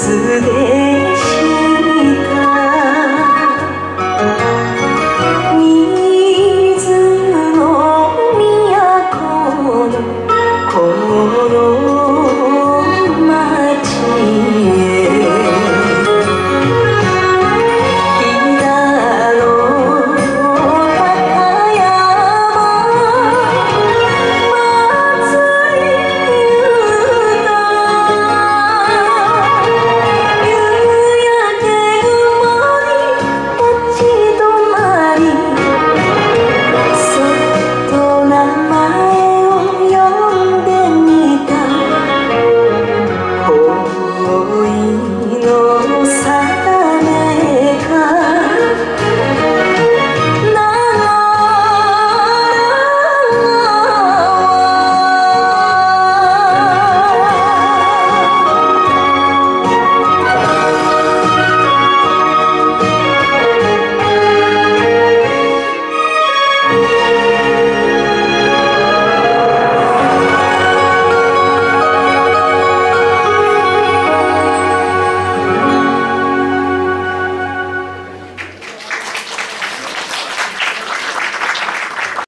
告